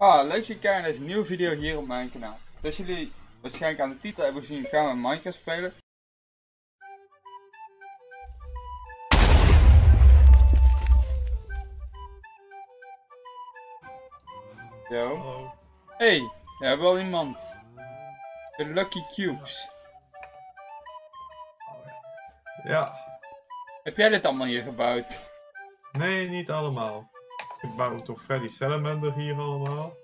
Ah, leuk dat je kijkt naar deze nieuwe video hier op mijn kanaal. Zoals jullie waarschijnlijk aan de titel hebben gezien, gaan we Minecraft spelen. Zo. Hallo. Hey, we hebben wel iemand. De Lucky Cubes. Ja, Heb jij dit allemaal hier gebouwd? nee, niet allemaal. Ik bouw toch Freddy Salamander hier allemaal.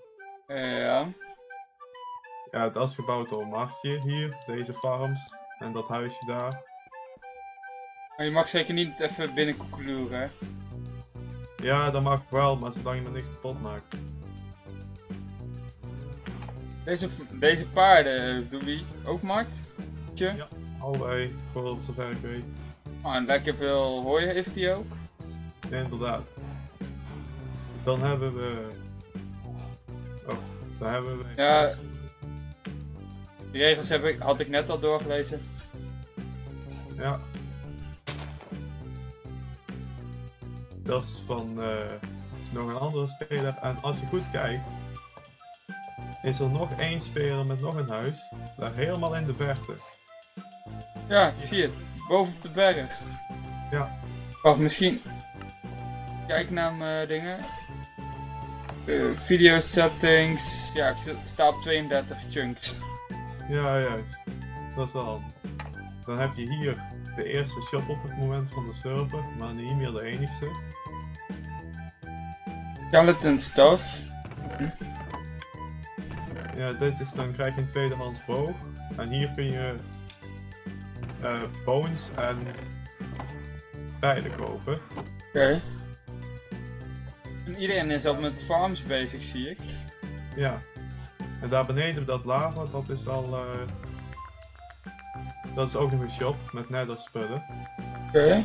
Eh, ja. Ja, dat is gebouwd door Martje hier, deze farms. En dat huisje daar. Maar je mag zeker niet even binnen hè? Ja, dat mag wel, maar zolang je me niks kapot maakt. Deze, deze paarden, doe die ook markt? Tje? Ja. Allebei, voor zover ik weet. Oh, en lekker veel hooi heeft hij ook. Ja, inderdaad. Dan hebben we... Oh, dan hebben we... Ja. Die regels heb ik, had ik net al doorgelezen. Ja. Dat is van eh, nog een andere speler. En als je goed kijkt, is er nog één speler met nog een huis. Daar helemaal in de verte. Ja, ik zie het. Boven op de berg. Ja. Wacht, misschien. Kijk naar mijn dingen. Eh, video settings. Ja, ik sta- op 32 chunks. Ja, juist. Dat is wel handig. Dan heb je hier de eerste shop op het moment van de server, maar niet meer de enigste. Skeleton stuff. Ja, dit is dan krijg je een tweedehands boog. En hier kun je eh, bones en pijlen kopen. Oké. Iedereen is al met farms bezig, zie ik. Ja. En daar beneden dat lava, dat is al. eh, dat is ook nog een shop met nether spullen. Oké.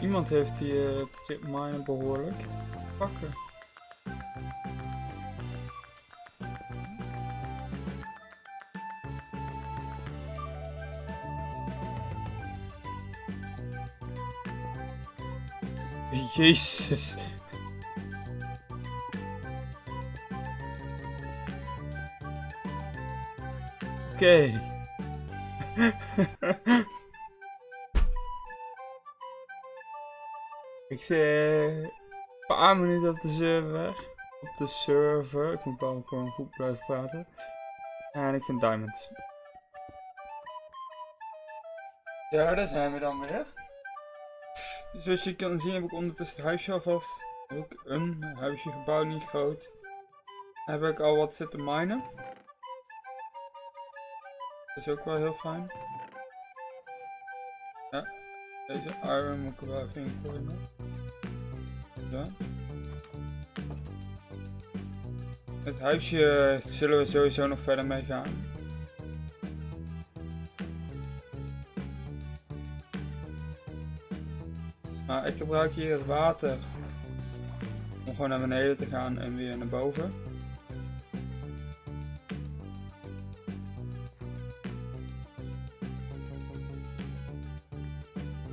Iemand heeft die uh, strip miner behoorlijk pakken. Jezus. Oké. Ik zit een paar minuten op de server. Op de server. Ik moet wel gewoon goed blijven praten. En ik vind diamonds. Ja, daar zijn we dan weer. Zoals je kan zien heb ik ondertussen het huisje alvast. Ook een huisje gebouwd, niet groot. Heb ik al wat zitten minen. Dat is ook wel heel fijn. Ja, deze iron moet ik wel even. Het huisje zullen we sowieso nog verder mee gaan. Maar ik gebruik hier water om gewoon naar beneden te gaan en weer naar boven.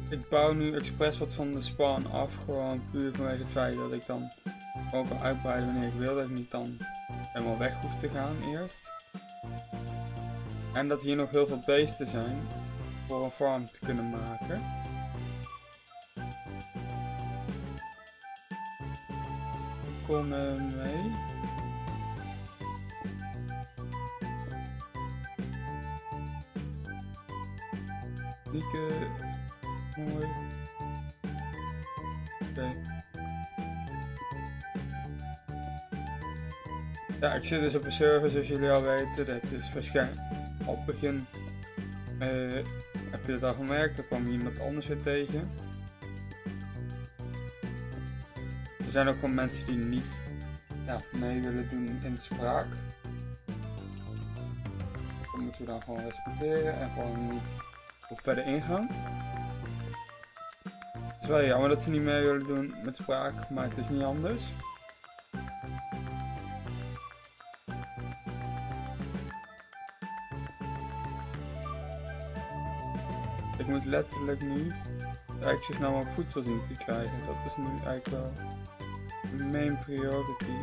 Ik bouw nu expres wat van de spawn af, gewoon puur vanwege het feit dat ik dan ook kan uitbreiden wanneer ik wil, dat ik niet dan helemaal weg hoef te gaan eerst. En dat hier nog heel veel beesten zijn voor een farm te kunnen maken. Kom eh, mee. Dieke. Mooi. Oké. Ja, ik zit dus op een server zoals jullie al weten. Dat is waarschijnlijk op het begin. eh, heb je dat al gemerkt? Er kwam iemand anders weer tegen. Zijn ook gewoon mensen die niet ja, mee willen doen in spraak. Dat moeten we dan gewoon respecteren en gewoon niet op verder ingaan. Het is wel jammer dat ze niet mee willen doen met spraak, maar het is niet anders. Ik moet letterlijk nu eigenlijk zo snel mogelijk voedsel zien te krijgen. Dat is nu eigenlijk wel main priority.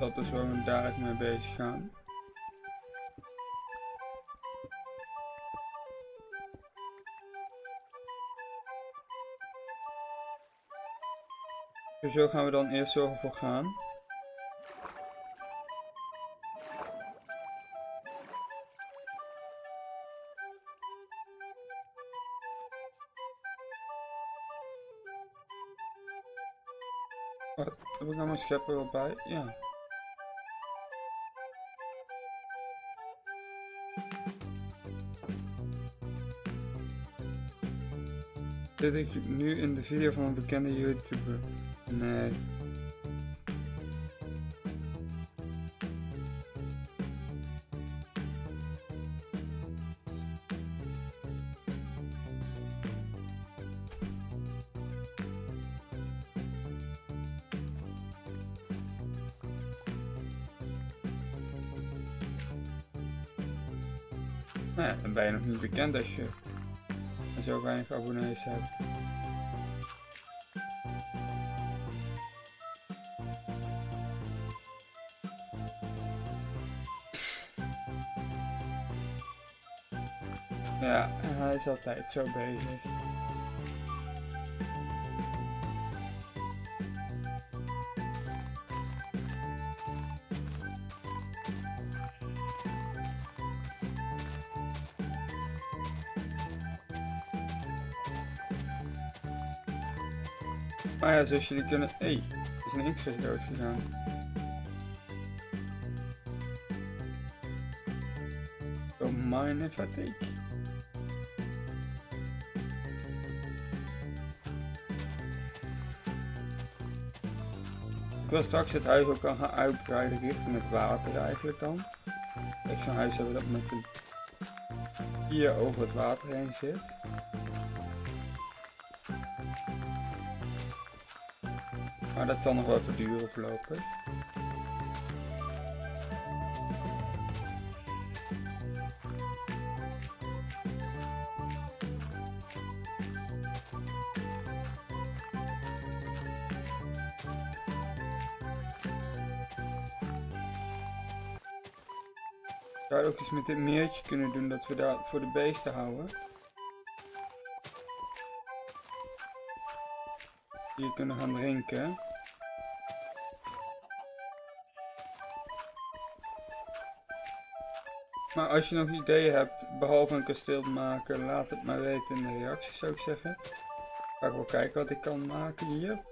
Dat is waar we dadelijk mee bezig gaan. Dus zo gaan we dan eerst zorgen voor gaan. Heb ik nou mijn schepper wel bij? Ja. Zit ik nu in de video van een bekende YouTuber? Nee. Ja, dan ben je nog niet bekend als je zo weinig abonnees hebt. Ja, hij is altijd zo bezig. Maar ja, zoals jullie kunnen... Hé, er is een inktvis dood gegaan. Don't mind if I take. Ik wil straks het huis ook gaan uitbreiden richting het water eigenlijk dan. Echt zo'n huis hebben dat met een hier over het water heen zit. Maar dat zal nog wel even duren voorlopig. Zou ook iets met dit meertje kunnen doen dat we daar voor de beesten houden? Kunnen gaan drinken. Maar als je nog ideeën hebt, behalve een kasteel te maken, laat het maar weten in de reacties zou ik zeggen. Ga ik wel kijken wat ik kan maken hier.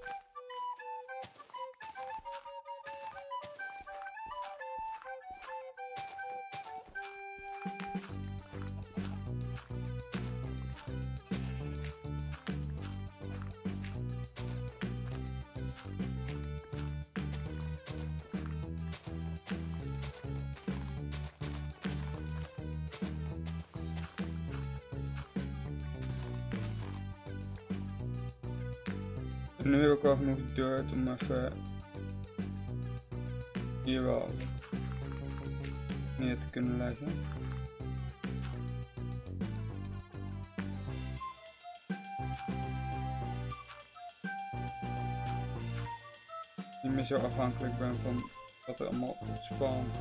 Dirt om even hier wel neer te kunnen leggen. Niet meer zo afhankelijk ben van wat er allemaal op spawnt.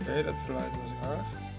Oké, dat geluid was raar.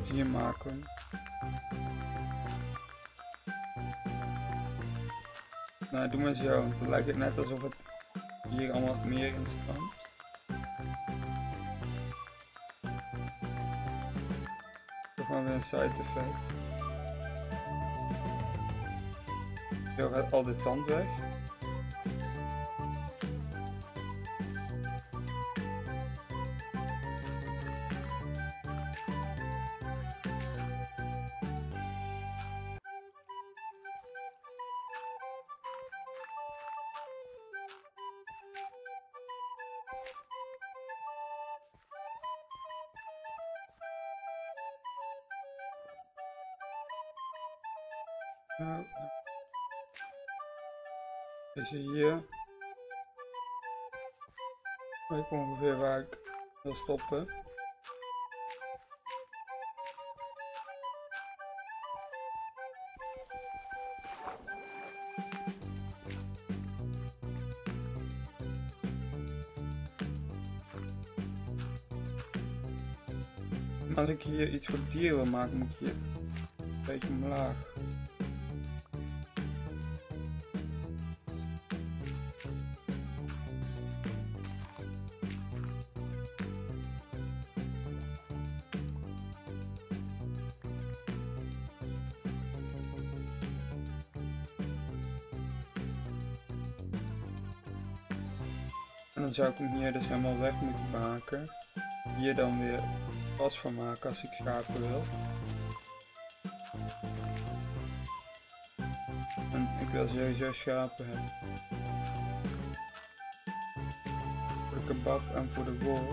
Hier maken. Nou, doe maar zo, want dan lijkt het net alsof het hier allemaal meer in stroomt. Toch maar weer een side effect. Zo gaat al dit zand weg. Hier. Weet ongeveer waar ik wil stoppen. Als ik hier iets voor dieren wil maken, moet ik hier een beetje omlaag. Dan zou ik hem hier dus helemaal weg moeten maken. Hier dan weer pas van maken als ik schapen wil. En ik wil sowieso schapen hebben. Voor de kebab en voor de wol.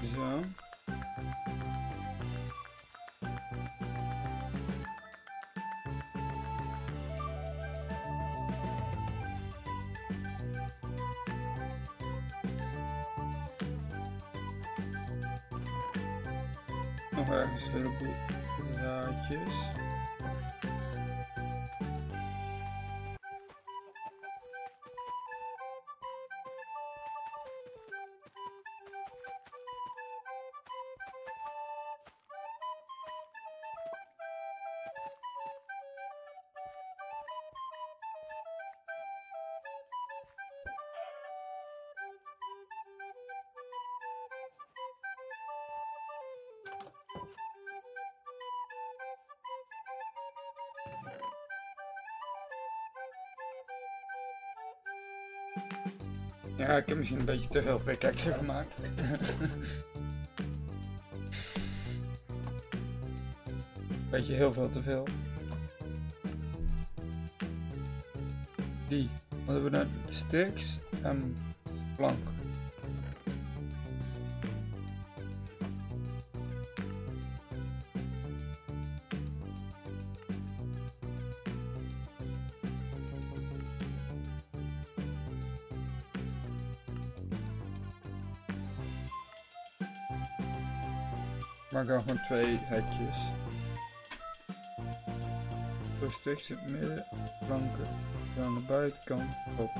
Zo. Nog ergens een heleboel zaadjes. Ja, ik heb misschien een beetje te veel pickaxen gemaakt. beetje heel veel te veel. Die. Wat hebben we nou? Sticks en plank. Maak gewoon twee hekjes. In het midden, planken dan aan de buitenkant op.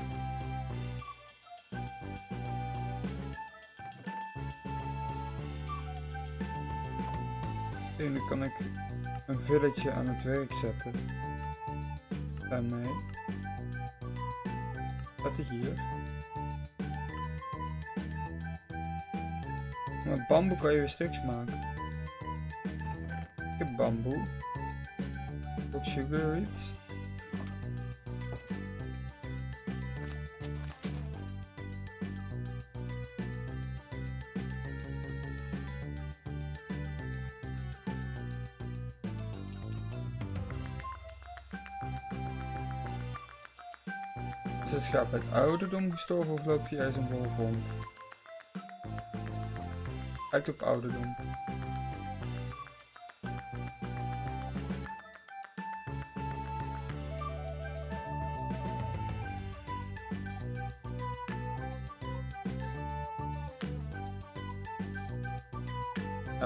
En dan kan ik een village aan het werk zetten. Daarmee. Wat ik hier. Met bamboe kan je weer stuks maken. Heb bamboe. Is het schaap uit ouderdom gestorven of loopt hij uit een vol rond? Uit op ouderdom.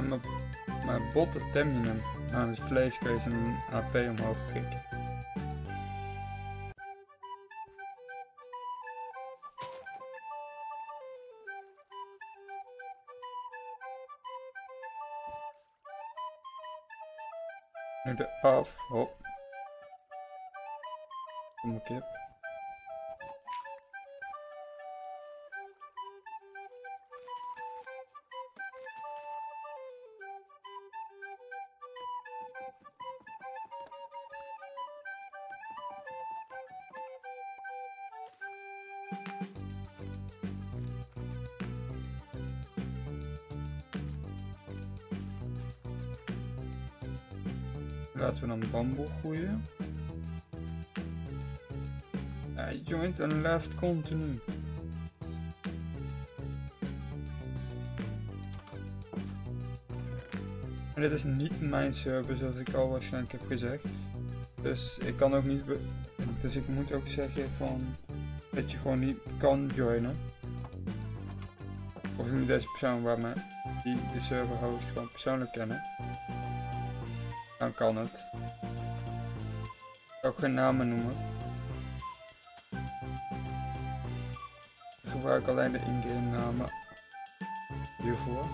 Mijn, mijn je hem. Aan het vlees kun je zijn AP omhoog krikken. Nu de af, hop. Kom een kip. Dan bamboe groeien. Joint en left continu. Maar dit is niet mijn server zoals ik al waarschijnlijk heb gezegd. Dus ik kan ook niet... Dus ik moet ook zeggen van... Dat je gewoon niet kan joinen. Of moet deze persoon waar me die de server host gewoon persoonlijk kennen. Dan kan het. Ook geen namen noemen. Ik gebruik alleen de in-game namen hiervoor.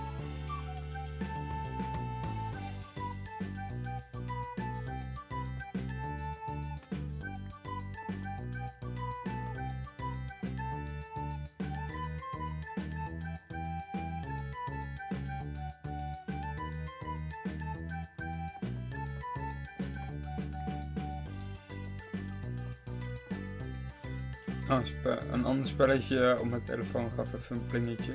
Een, een ander spelletje op mijn telefoon gaf even een plingetje.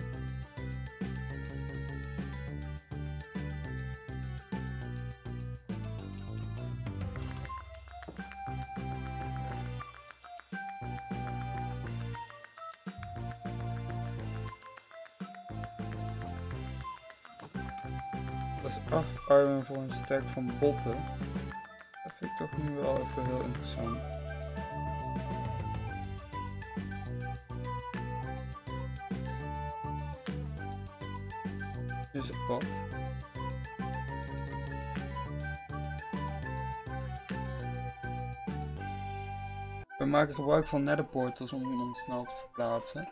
Dat is 8 iron voor een stack van botten. Dat vind ik toch nu wel even heel interessant. Het pad. We maken gebruik van netherportals om ons snel te verplaatsen.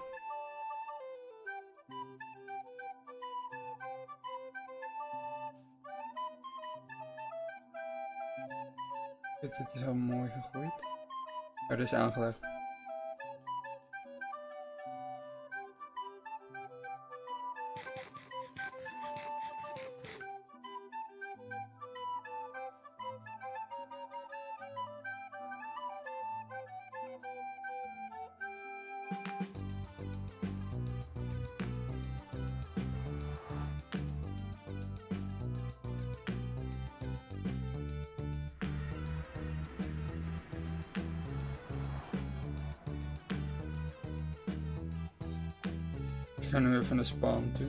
Dit is al mooi gegroeid. Er is aangelegd. Naar spawn toe.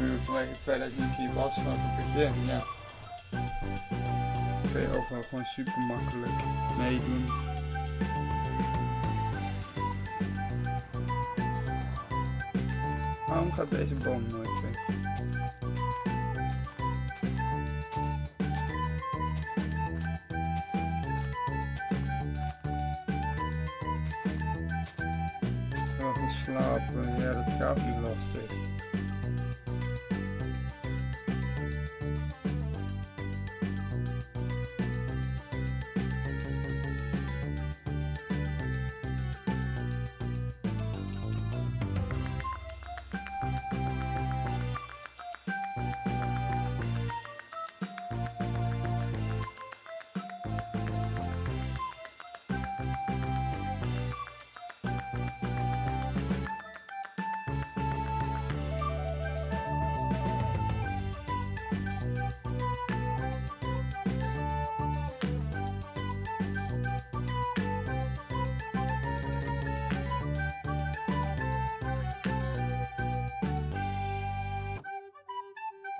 Nu ik niet hier was vanaf het begin, ja. Je overal gewoon super makkelijk meedoen. Waarom gaat deze boom nooit weg? Gaan slapen, ja dat gaat niet lastig.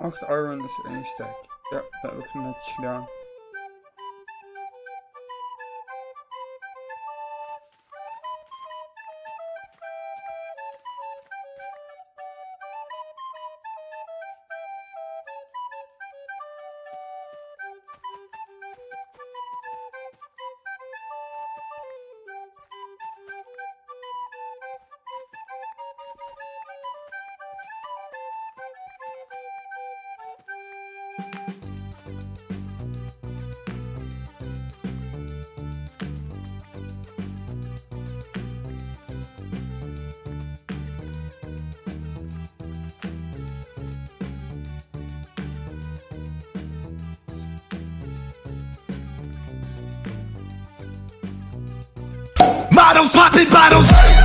Acht iron is één stack. Ja, dat heb ik netjes gedaan. Bottles popping bottles.